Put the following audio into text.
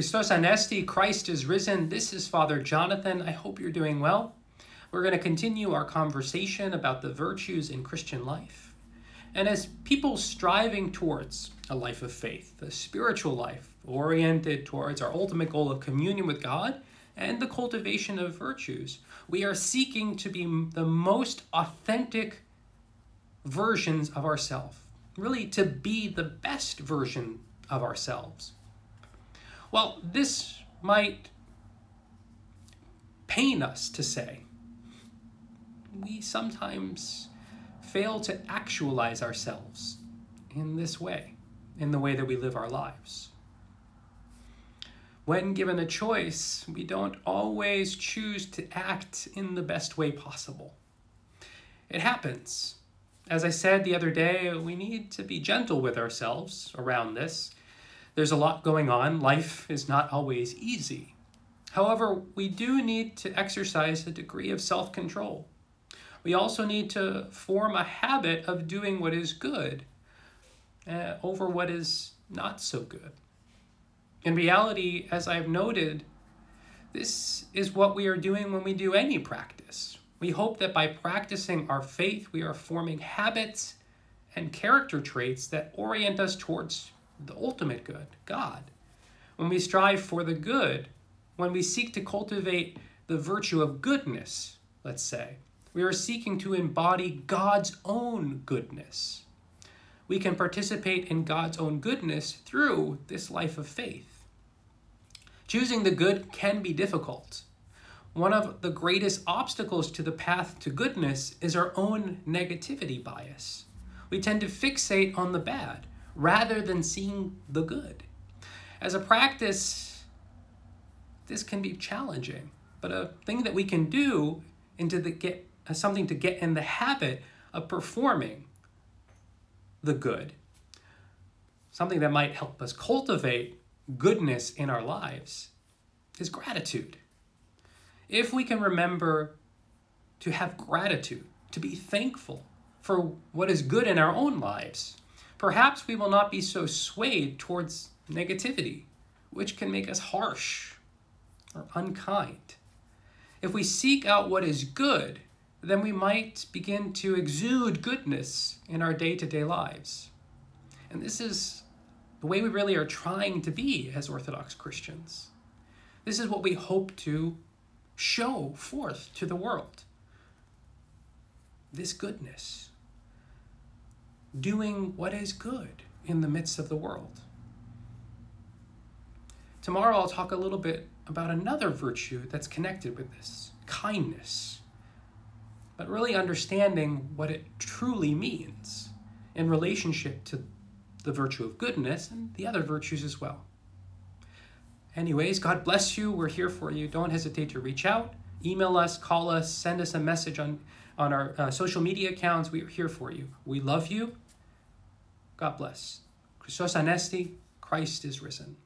Christos Anesti, Christ is risen. This is Father Jonathan. I hope you're doing well. We're going to continue our conversation about the virtues in Christian life. And as people striving towards a life of faith, a spiritual life oriented towards our ultimate goal of communion with God and the cultivation of virtues, we are seeking to be the most authentic versions of ourselves, really to be the best version of ourselves. Well, this might pain us to say. We sometimes fail to actualize ourselves in this way, in the way that we live our lives. When given a choice, we don't always choose to act in the best way possible. It happens. As I said the other day, we need to be gentle with ourselves around this there's a lot going on. Life is not always easy. However, we do need to exercise a degree of self control. We also need to form a habit of doing what is good uh, over what is not so good. In reality, as I've noted, this is what we are doing when we do any practice. We hope that by practicing our faith, we are forming habits and character traits that orient us towards the ultimate good, God. When we strive for the good, when we seek to cultivate the virtue of goodness, let's say, we are seeking to embody God's own goodness. We can participate in God's own goodness through this life of faith. Choosing the good can be difficult. One of the greatest obstacles to the path to goodness is our own negativity bias. We tend to fixate on the bad rather than seeing the good. As a practice, this can be challenging, but a thing that we can do into the get uh, something to get in the habit of performing the good. Something that might help us cultivate goodness in our lives is gratitude. If we can remember to have gratitude, to be thankful for what is good in our own lives, perhaps we will not be so swayed towards negativity, which can make us harsh or unkind. If we seek out what is good, then we might begin to exude goodness in our day to day lives. And this is the way we really are trying to be as Orthodox Christians. This is what we hope to show forth to the world this goodness doing what is good in the midst of the world. Tomorrow I'll talk a little bit about another virtue that's connected with this kindness, but really understanding what it truly means in relationship to the virtue of goodness and the other virtues as well. Anyways, God bless you. We're here for you. Don't hesitate to reach out, email us, call us, send us a message on on our uh, social media accounts. We are here for you. We love you. God bless. Christos Anesti, Christ is risen.